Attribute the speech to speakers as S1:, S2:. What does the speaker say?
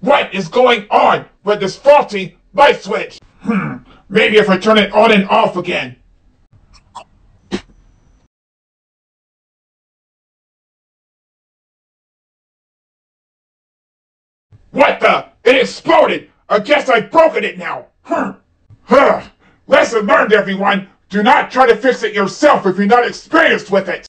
S1: What is going on with this faulty light switch? Hmm, maybe if I turn it on and off again. What the? It exploded! I guess I've broken it now! Hmm. Huh. Lesson learned, everyone! Do not try to fix it yourself if you're not experienced with it!